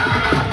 Yeah.